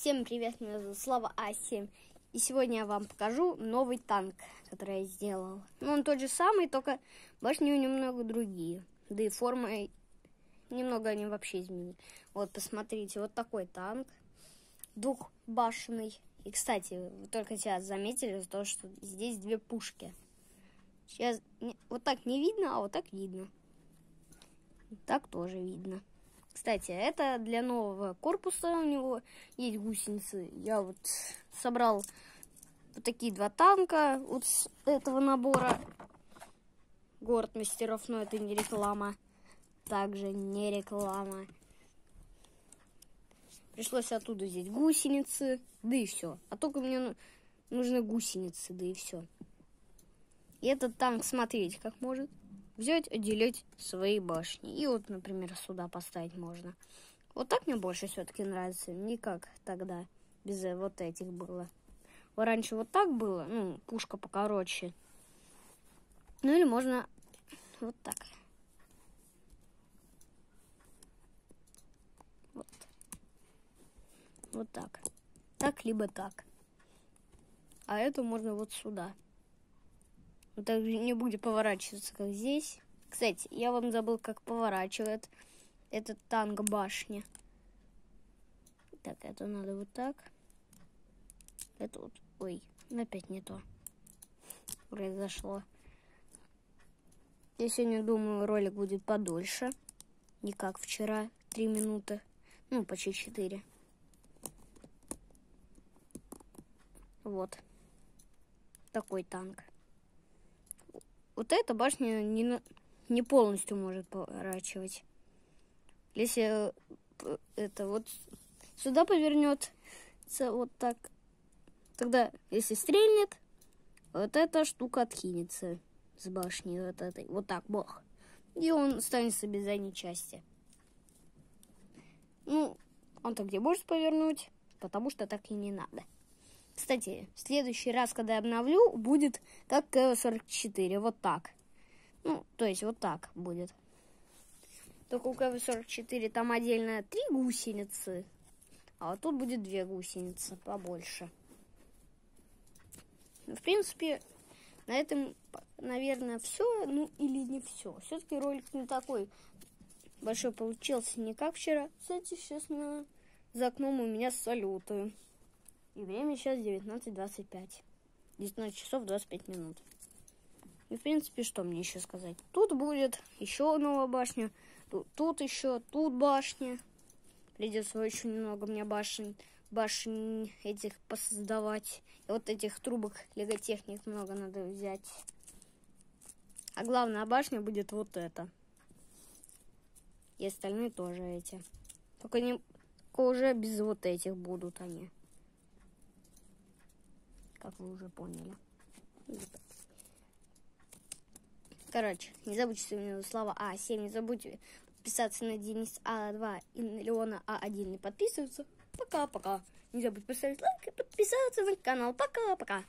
Всем привет, меня зовут Слава А7. И сегодня я вам покажу новый танк, который я сделал. Ну, он тот же самый, только башни немного другие. Да и формы немного они вообще изменили. Вот, посмотрите, вот такой танк. Двухбашенный. И, кстати, вы только сейчас заметили то, что здесь две пушки. Сейчас вот так не видно, а вот так видно. Так тоже видно. Кстати, это для нового корпуса у него есть гусеницы. Я вот собрал вот такие два танка вот с этого набора. Город мастеров, но это не реклама. Также не реклама. Пришлось оттуда взять гусеницы, да и все. А только мне ну, нужны гусеницы, да и все. И этот танк, смотрите, как может взять, отделить свои башни. И вот, например, сюда поставить можно. Вот так мне больше все-таки нравится. Не как тогда, без вот этих было. Вот раньше вот так было, ну, пушка покороче. Ну или можно вот так. Вот. Вот так. Так, либо так. А это можно вот сюда. Он также не будет поворачиваться, как здесь. Кстати, я вам забыл, как поворачивает этот танк башни. Так, это надо вот так. Это вот... Ой, опять не то произошло. Я сегодня думаю, ролик будет подольше. Не как вчера, три минуты. Ну, почти четыре. Вот. Такой танк. Вот эта башня не, не полностью может поворачивать. Если э, это вот сюда повернется вот так, тогда, если стрельнет, вот эта штука откинется с башни вот этой. Вот так, бог. И он останется без задней части. Ну, он-то где может повернуть, потому что так и не надо. Кстати, в следующий раз, когда я обновлю, будет как КВ-44, вот так. Ну, то есть вот так будет. Только у КВ-44 там отдельно три гусеницы, а вот тут будет две гусеницы побольше. Ну, в принципе, на этом, наверное, все, ну или не все. Все-таки ролик не такой большой получился, не как вчера. Кстати, сейчас на... за окном у меня салюты. И время сейчас 19.25. 19 часов 25 минут. И, в принципе, что мне еще сказать? Тут будет еще новая башня. Тут, тут еще, тут башня. Придется очень много мне башен, башен этих посоздавать. И вот этих трубок леготехник много надо взять. А главная башня будет вот эта. И остальные тоже эти. Только, не, только уже без вот этих будут они как вы уже поняли. Короче, не забудьте, меня слова А7, не забудьте подписаться на Денис А2 и на Леона А1 и подписываться. Пока-пока. Не забудьте поставить лайк и подписаться на канал. Пока-пока.